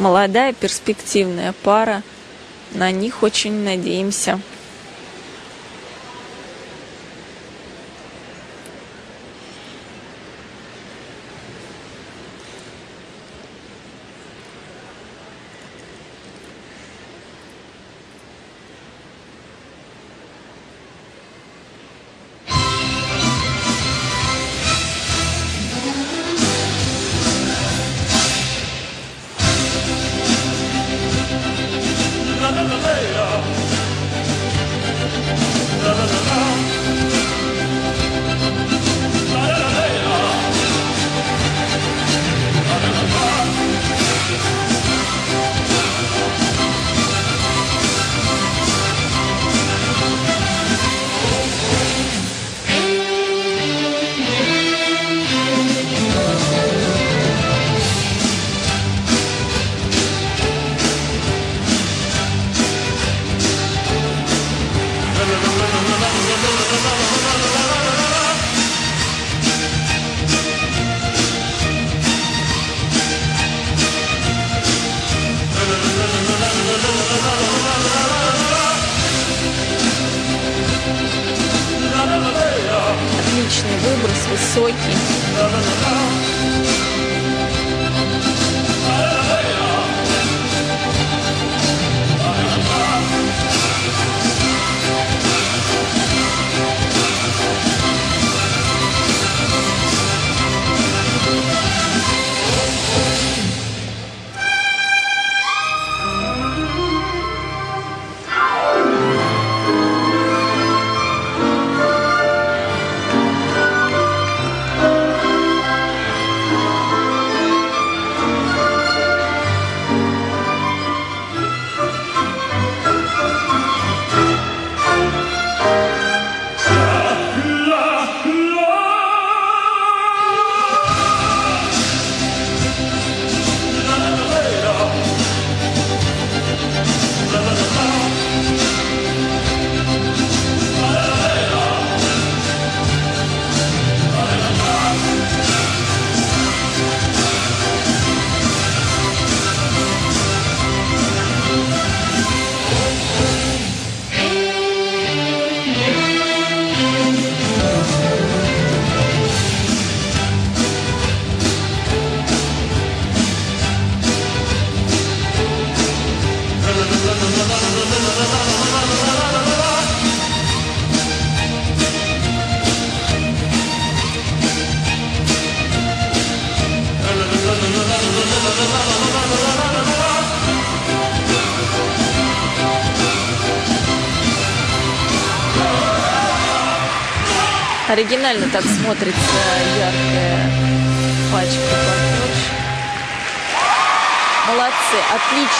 молодая перспективная пара. На них очень надеемся. Eu sou. Оригинально так смотрится яркая пачка партнерш. Молодцы, отлично.